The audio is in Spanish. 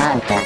Malta.